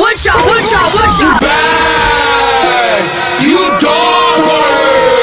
One shot, one shot, one shot.